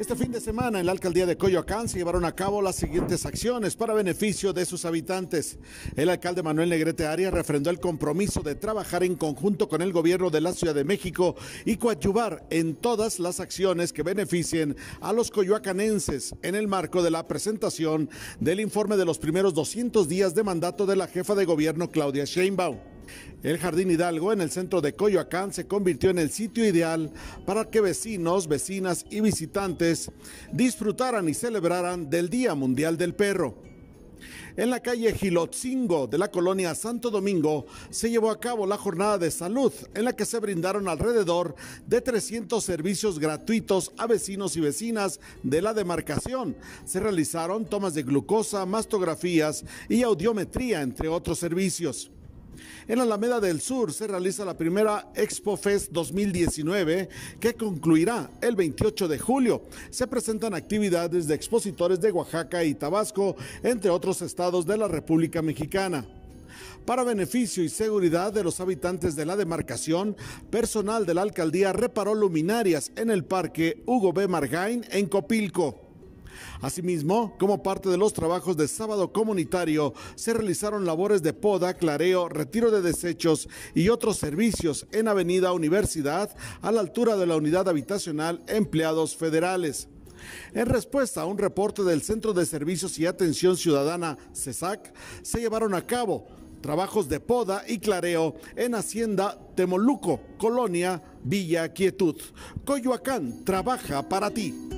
Este fin de semana en la alcaldía de Coyoacán se llevaron a cabo las siguientes acciones para beneficio de sus habitantes. El alcalde Manuel Negrete Arias refrendó el compromiso de trabajar en conjunto con el gobierno de la Ciudad de México y coadyuvar en todas las acciones que beneficien a los coyoacanenses en el marco de la presentación del informe de los primeros 200 días de mandato de la jefa de gobierno Claudia Sheinbaum. El Jardín Hidalgo en el centro de Coyoacán se convirtió en el sitio ideal para que vecinos, vecinas y visitantes disfrutaran y celebraran del Día Mundial del Perro. En la calle Gilotzingo de la colonia Santo Domingo se llevó a cabo la jornada de salud en la que se brindaron alrededor de 300 servicios gratuitos a vecinos y vecinas de la demarcación. Se realizaron tomas de glucosa, mastografías y audiometría, entre otros servicios. En la Alameda del Sur se realiza la primera Expo Fest 2019 que concluirá el 28 de julio. Se presentan actividades de expositores de Oaxaca y Tabasco, entre otros estados de la República Mexicana. Para beneficio y seguridad de los habitantes de la demarcación, personal de la alcaldía reparó luminarias en el parque Hugo B. Margain en Copilco. Asimismo, como parte de los trabajos de sábado comunitario, se realizaron labores de poda, clareo, retiro de desechos y otros servicios en Avenida Universidad a la altura de la unidad habitacional Empleados Federales. En respuesta a un reporte del Centro de Servicios y Atención Ciudadana, CESAC, se llevaron a cabo trabajos de poda y clareo en Hacienda Temoluco, Colonia Villa Quietud. Coyoacán trabaja para ti.